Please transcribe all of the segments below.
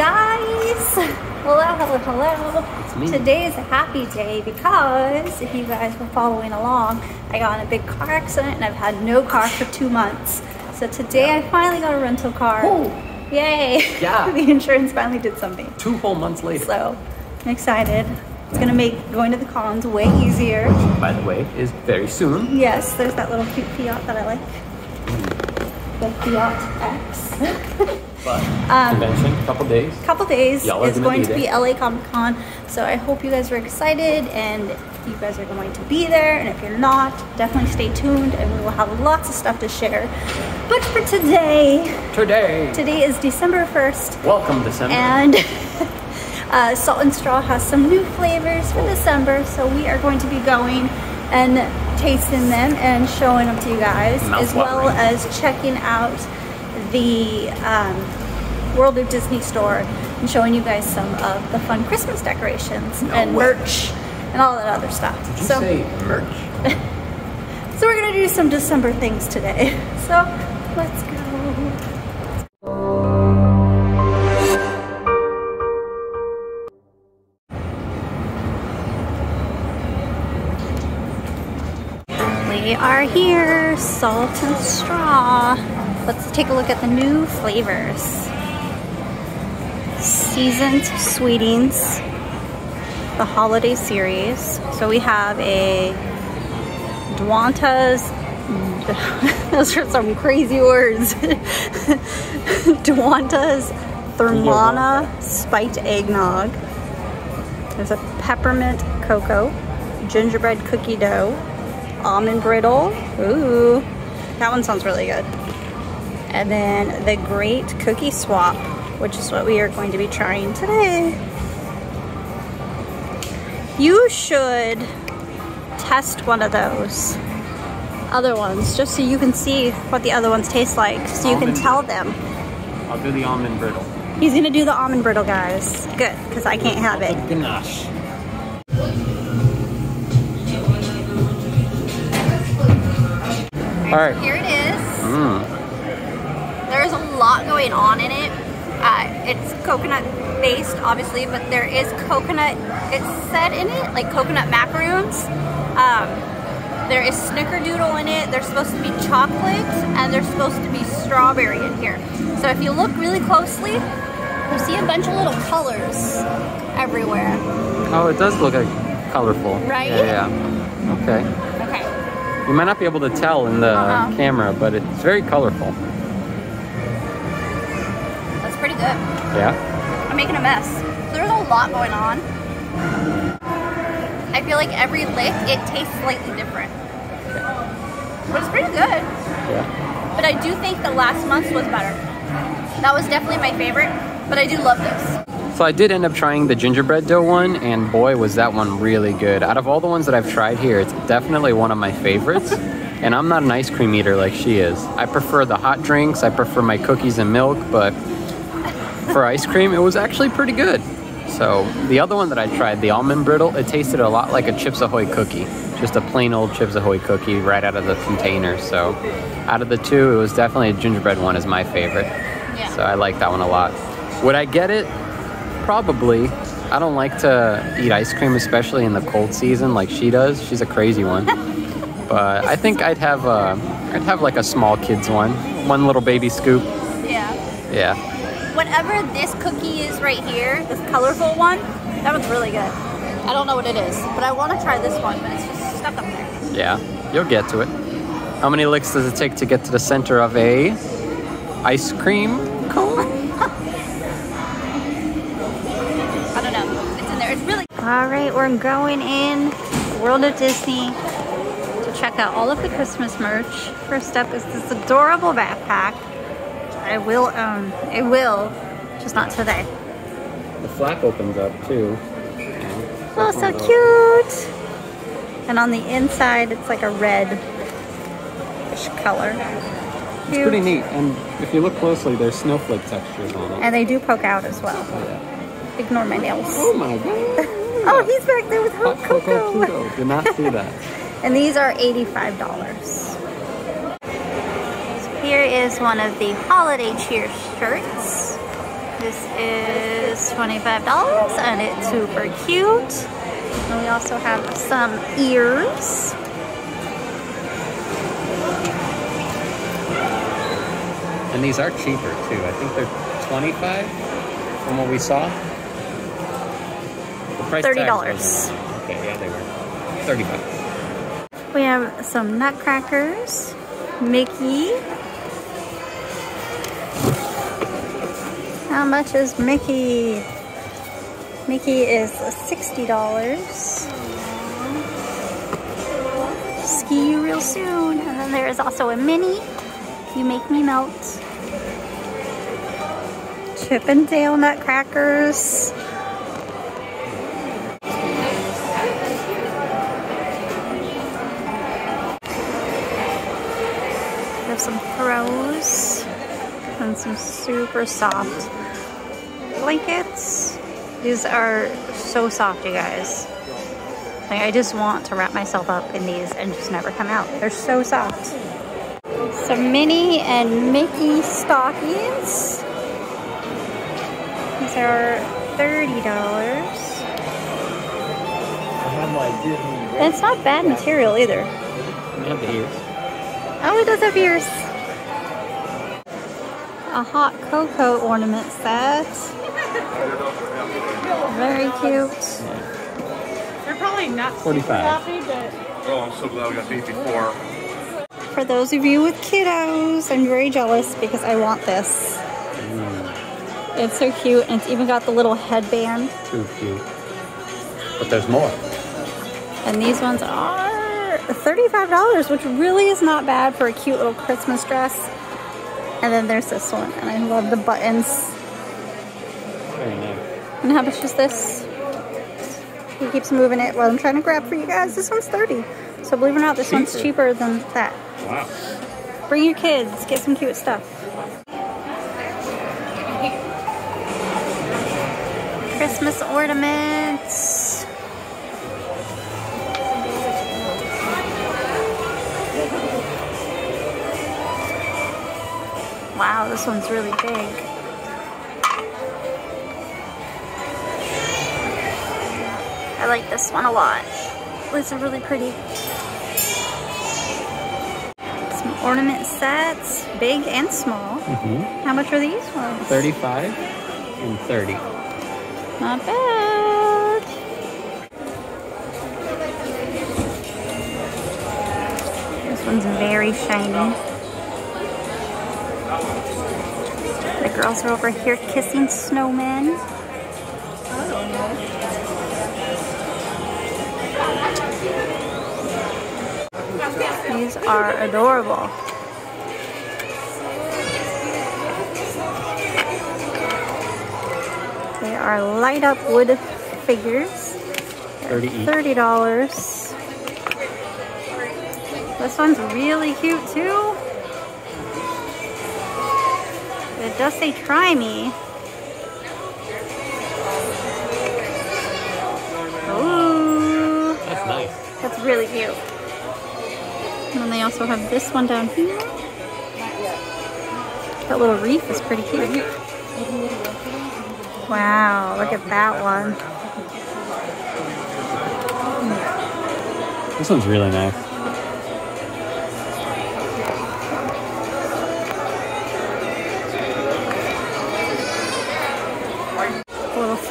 guys! Hello, hello, hello. me. Today is a happy day because if you guys were following along, I got in a big car accident and I've had no car for two months. So today I finally got a rental car. Oh. Yay! Yeah. the insurance finally did something. Two whole months later. So I'm excited. It's gonna make going to the cons way easier. Which, By the way, is very soon. Yes, there's that little cute Fiat that I like. The Fiat X. But Um, convention, couple days. couple days Y'all is be to be. LA Comic Con. So I hope you guys are excited and you guys are going to be there. And if you're not, definitely stay tuned and we will have lots of stuff to share. But for today, Today. today is December 1st Welcome December. and uh, Salt and Straw has some new flavors for December. So we are going to be going and tasting them and showing them to you guys, as well Mouth-watering. as checking out the um, World of Disney store and showing you guys some of the fun Christmas decorations No and way. merch and all that other stuff. Did you so, say merch? so we're gonna do some December things today. So let's go. We are here, salt and straw. Let's take a look at the new flavors. Seasoned sweetings, the holiday series. So we have a Duantas, those are some crazy words. Duantas Thermana spiked eggnog. There's a peppermint cocoa, gingerbread cookie dough, almond brittle. Ooh, that one sounds really good. And then the Great Cookie Swap, which is what we are going to be trying today. You should test one of those other ones just so you can see what the other ones taste like so you can Almond tell them. I'll do the almond brittle. He's gonna do the almond brittle, guys. Good, because I can't have it. Ganache. All right. Here it is. Mm. There's a lot going on in it. Uh, it's coconut based, obviously, but there is coconut, it's said in it, like coconut macaroons. Um, there is snickerdoodle in it. There's supposed to be chocolate, and there's supposed to be strawberry in here. So if you look really closely, you see a bunch of little colors everywhere. Oh, it does look like colorful. Right? Yeah, yeah. Okay. You might not be able to tell in the Uh-huh. camera, but it's very colorful. That's pretty good. Yeah. I'm making a mess. There's a lot going on. I feel like every lick, it tastes slightly different. But it's pretty good. Yeah. But I do think the last month's was better. That was definitely my favorite, but I do love this. So I did end up trying the gingerbread dough one, and boy, was that one really good. Out of all the ones that I've tried here, it's definitely one of my favorites. and I'm not an ice cream eater like she is. I prefer the hot drinks, I prefer my cookies and milk, but for ice cream, it was actually pretty good. So the other one that I tried, the almond brittle, it tasted a lot like a Chips Ahoy cookie. Just a plain old Chips Ahoy cookie right out of the container. So out of the two, it was definitely a gingerbread one is my favorite. Yeah. So I like that one a lot. Would I get it? Probably. I don't like to eat ice cream, especially in the cold season, like she does. She's a crazy one. but I think I'd have a, I'd have like a small kids one, one little baby scoop. Yeah. Yeah. Whatever this cookie is right here, this colorful one, that one's really good. I don't know what it is, but I want to try this one, but it's just stuck up there. Yeah. You'll get to it. How many licks does it take to get to the center of a ice cream All right, we're going in World of Disney to check out all of the Christmas merch. First up is this adorable backpack. I will own. I will, just not today. The flap opens up too. Oh, so cute! And on the inside, it's like a red-ish color. It's pretty neat. And if you look closely, there's snowflake textures on it. And they do poke out as well. Oh, yeah. Ignore my nails. Oh my god. Oh, he's back there with hot Hot cocoa cocoa. Pluto. Did not see that. And these are $85. So here is one of the holiday cheer shirts. This is $25 and it's super cute. And we also have some ears. And these are cheaper too. I think they're 25 from what we saw. Price $30. tags wasn't wrong. Okay, yeah, they were. 30 bucks. We have some nutcrackers, Mickey. How much is Mickey? Mickey is $60. ski you real soon. And then there is also a mini, You make me melt. Chip and Dale nutcrackers. We have some throws and some super soft blankets. These are so soft, you guys. Like, I just want to wrap myself up in these and just never come out. They're so soft. Some Minnie and Mickey stockings. These are $30. And it's not bad material either. We have the ears. Oh, it does have ears. A hot cocoa ornament set. Very cute. They're probably not 45. happy, but Oh, I'm so glad we got these before. For those of you with kiddos, I'm very jealous because I want this. Mm. It's so cute, and it's even got the little headband. Too cute. But there's more. And these ones are $35, which really is not bad for a cute little Christmas dress. And then there's this one, and I love the buttons. Very nice. And how much is this? He keeps moving it while I'm trying to grab for you guys. This one's 30 So believe it or not, this one's Cheaper. cheaper than that. Wow. Bring your kids, get some cute stuff. Christmas ornaments. Wow, this one's really big. I like this one a lot. Are really pretty. Some ornament sets, big and small. Mm-hmm. How much are these ones? 35 and 30. Not bad. This one's very shiny. The girls are over here kissing snowmen. These are adorable. They are light up wood figures. 30. Thirty dollars. This one's really cute too. Does say try me. Ooh, That's nice. that's really cute. And then they also have this one down here. That little wreath is pretty cute. Wow, look at that one. This one's really nice.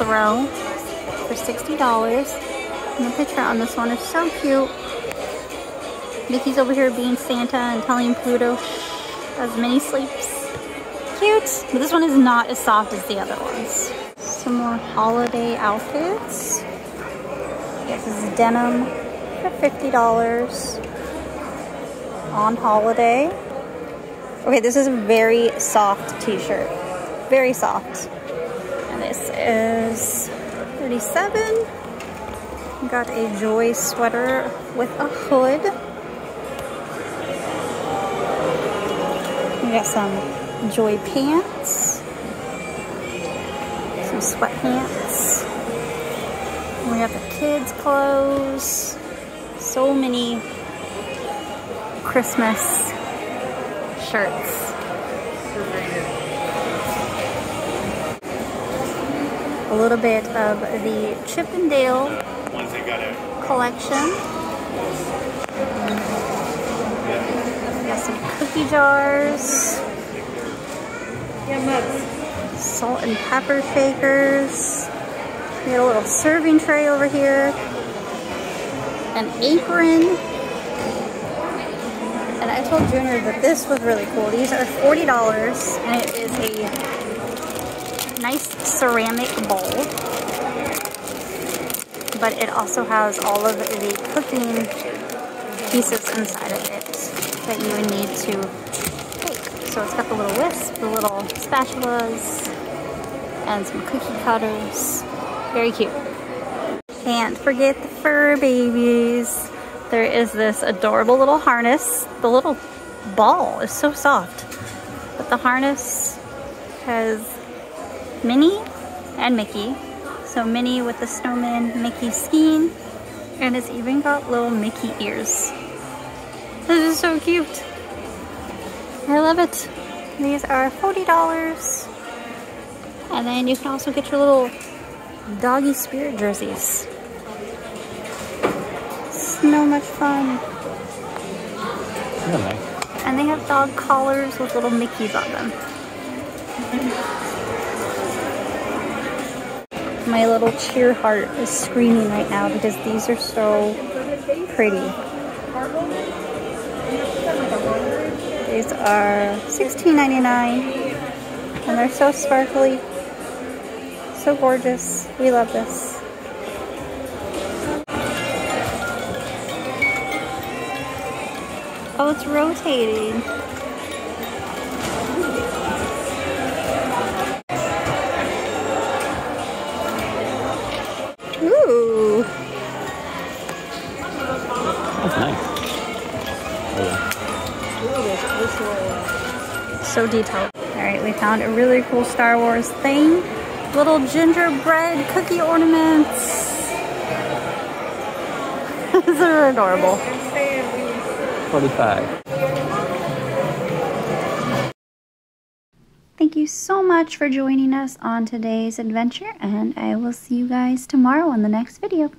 Throw for $60. And the picture on this one is so cute. Mickey's over here being Santa and telling Pluto as many sleeps. Cute. But this one is not as soft as the other ones. Some more holiday outfits. This is denim for $50 on holiday. Okay, this is a very soft t-shirt. Very soft. And this is 37. Got a Joy sweater with a hood. We got some Joy pants. Some sweatpants. We have the kids' clothes. So many Christmas shirts. A little bit of the Chip and Dale Ones they got collection. Some cookie jars, salt and pepper shakers. We got a little serving tray over here, an apron. And I told Junior that this was really cool. These are $40 and it is a nice ceramic bowl. But it also has all of the cooking pieces inside of it that you would need to bake. So it's got the little whisk, the little spatulas, and some cookie cutters. Very cute. Can't forget the fur babies. There is this adorable little harness. The little ball is so soft. But the harness has Minnie and Mickey. So Minnie with the snowman, Mickey skiing, and it's even got little Mickey ears. This is so cute. I love it. These are $40. And then you can also get your little doggy spirit jerseys. So much fun. Nice. And they have dog collars with little Mickeys on them. My little cheer heart is screaming right now because these are so pretty. These are $16.99 and they're so sparkly, so gorgeous. We love this. Oh, it's rotating. So detailed. Alright, we found a really cool Star Wars thing. Little gingerbread cookie ornaments. These are adorable. 45. Thank you so much for joining us on today's adventure, and I will see you guys tomorrow on the next video.